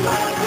Oh,